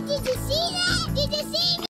Did you see that? Did you see me?